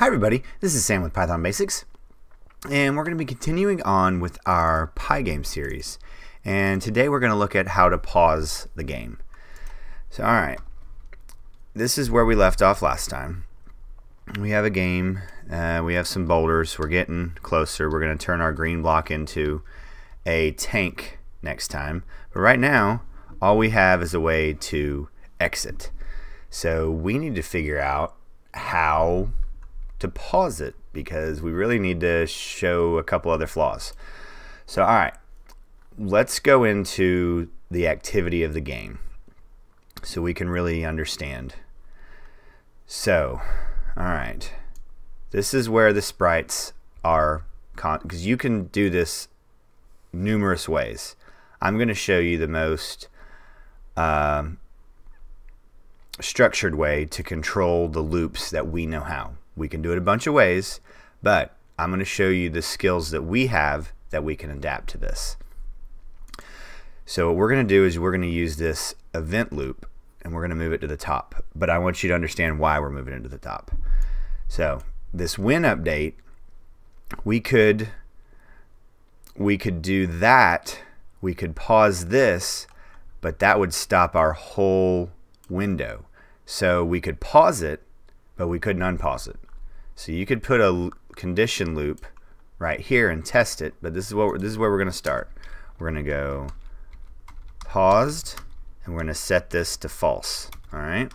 Hi everybody, this is Sam with Python Basics and we're going to be continuing on with our Pygame series and today we're going to look at how to pause the game. So alright, this is where we left off last time. We have a game, uh, we have some boulders, we're getting closer, we're going to turn our green block into a tank next time. But right now, all we have is a way to exit. So we need to figure out how to pause it because we really need to show a couple other flaws. So, all right, let's go into the activity of the game so we can really understand. So, all right, this is where the sprites are, because you can do this numerous ways. I'm going to show you the most um, structured way to control the loops that we know how. We can do it a bunch of ways, but I'm going to show you the skills that we have that we can adapt to this. So what we're going to do is we're going to use this event loop and we're going to move it to the top. But I want you to understand why we're moving it to the top. So this win update, we could we could do that. We could pause this, but that would stop our whole window. So we could pause it, but we couldn't unpause it. So you could put a condition loop right here and test it, but this is what this is where we're going to start. We're going to go paused, and we're going to set this to false. All right.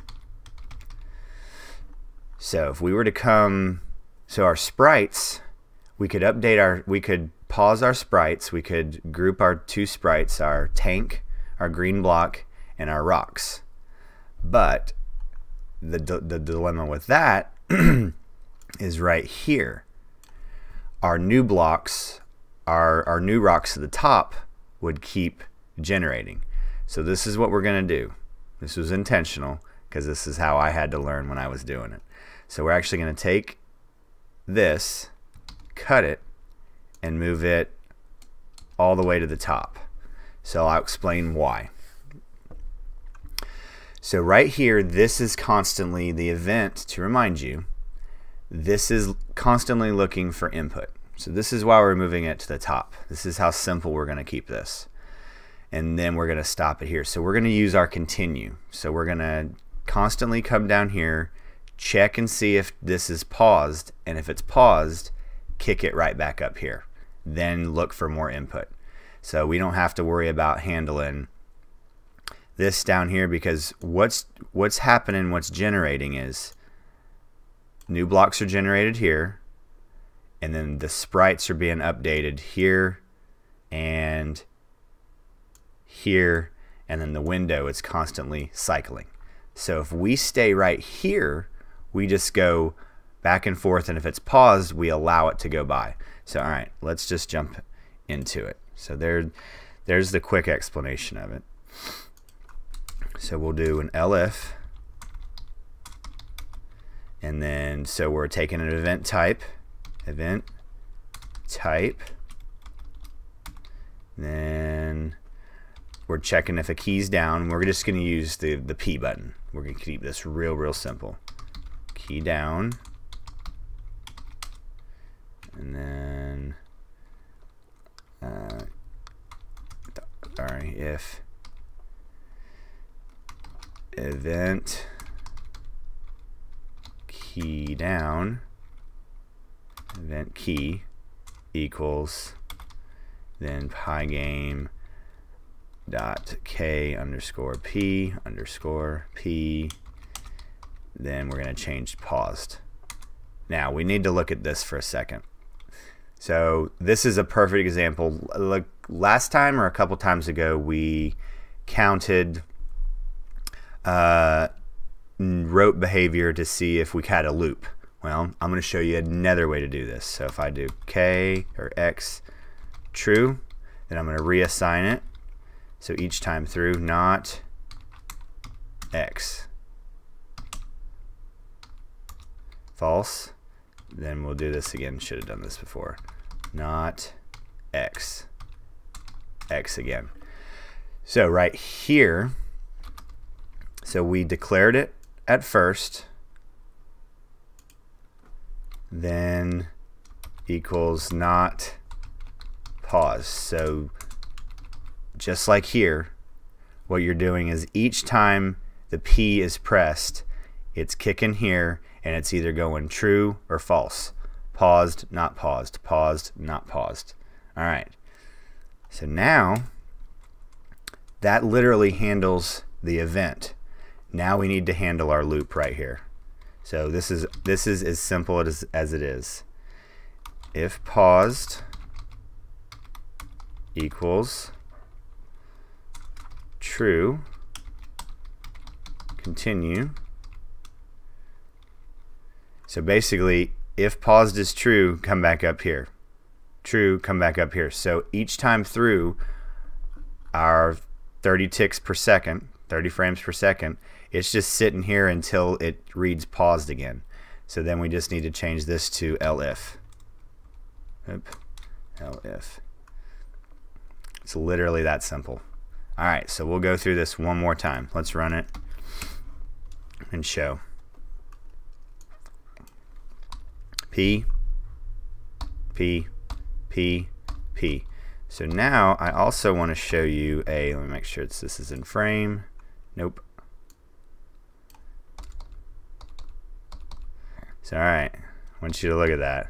So if we were to come, so our sprites, we could update our, we could pause our sprites, we could group our two sprites, our tank, our green block, and our rocks. But the, the dilemma with that is right here. Our new blocks, our, our new rocks at the top would keep generating. So this is what we're going to do. This was intentional because this is how I had to learn when I was doing it. So we're actually going to take this, cut it, and move it all the way to the top. So I'll explain why. So right here, this is constantly the event to remind you. This is constantly looking for input. So this is why we're moving it to the top. This is how simple we're going to keep this. And then we're going to stop it here. So we're going to use our continue. So we're going to constantly come down here, check and see if this is paused. And if it's paused, kick it right back up here. Then look for more input. So we don't have to worry about handling this down here because what's what's happening, what's generating is new blocks are generated here and then the sprites are being updated here and here and then the window is constantly cycling. So if we stay right here, we just go back and forth and if it's paused, we allow it to go by. So all right, let's just jump into it. So there, there's the quick explanation of it. So we'll do an elif. And then, so we're taking an event type, event type. Then we're checking if a key's down. We're just going to use the, the P button. We're going to keep this real, real simple. Key down. And then, uh, sorry, if event key down. Event key equals then pygame dot k underscore p underscore p. Then we're going to change paused. Now we need to look at this for a second. So this is a perfect example. Like last time or a couple times ago we counted uh, rote behavior to see if we had a loop. Well, I'm going to show you another way to do this. So if I do k or x true, then I'm going to reassign it. So each time through, not x. False. Then we'll do this again. Should have done this before. Not x. x again. So right here, so we declared it at first. then equals not pause. So just like here, what you're doing is each time the P is pressed, it's kicking here and it's either going true or false. Paused, not paused, paused, not paused. All right. So now that literally handles the event. Now we need to handle our loop right here. So this is this is as simple as, as it is. If paused equals true, continue. So basically, if paused is true, come back up here. True, come back up here. So each time through our 30 ticks per second, 30 frames per second, it's just sitting here until it reads paused again. So then we just need to change this to LF. Oop, elif. It's literally that simple. All right, so we'll go through this one more time. Let's run it and show. P, P, P, P. So now I also want to show you a, let me make sure it's, this is in frame. Nope. So all right, I want you to look at that.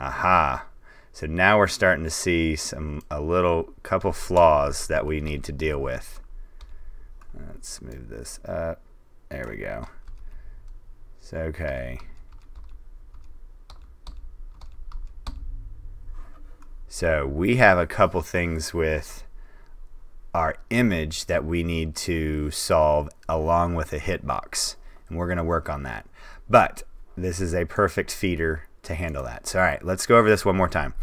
Aha. So now we're starting to see some a little couple flaws that we need to deal with. Let's move this up. There we go. So okay. So we have a couple things with our image that we need to solve along with a hitbox. And we're going to work on that. But this is a perfect feeder to handle that. So all right, let's go over this one more time.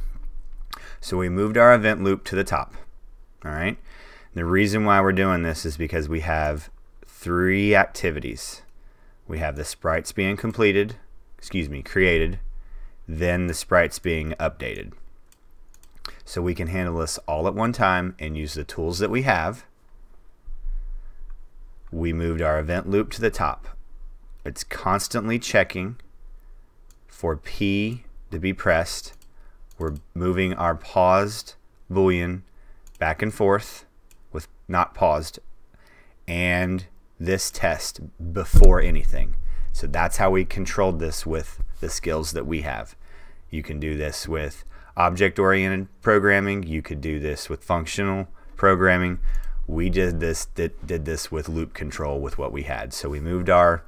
So we moved our event loop to the top. All right. The reason why we're doing this is because we have three activities. We have the sprites being completed, excuse me, created, then the sprites being updated. So we can handle this all at one time and use the tools that we have. We moved our event loop to the top. It's constantly checking for P to be pressed. We're moving our paused boolean back and forth with not paused and this test before anything. So that's how we controlled this with the skills that we have. You can do this with object-oriented programming. You could do this with functional programming. We did this did, did this with loop control with what we had. So we moved our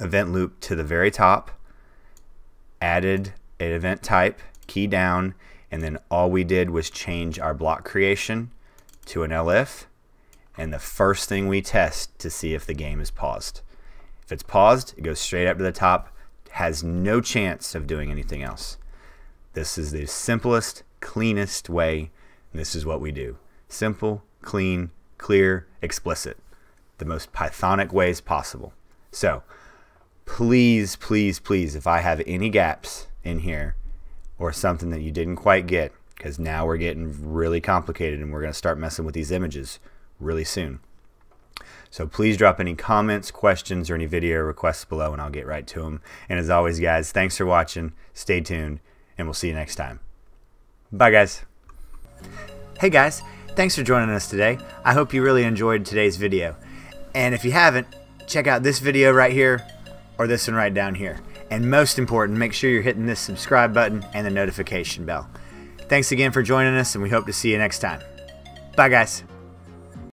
event loop to the very top, added an event type, key down, and then all we did was change our block creation to an elif. And the first thing we test to see if the game is paused. If it's paused, it goes straight up to the top, has no chance of doing anything else. This is the simplest, cleanest way. this is what we do. Simple, clean, clear, explicit. The most Pythonic ways possible. So please, please, please, if I have any gaps in here or something that you didn't quite get, because now we're getting really complicated and we're going to start messing with these images really soon. So please drop any comments, questions, or any video requests below and I'll get right to them. And as always, guys, thanks for watching. Stay tuned and we'll see you next time. Bye, guys. Hey, guys. Thanks for joining us today. I hope you really enjoyed today's video. And if you haven't, check out this video right here or this one right down here. And most important, make sure you're hitting this subscribe button and the notification bell. Thanks again for joining us, and we hope to see you next time. Bye, guys.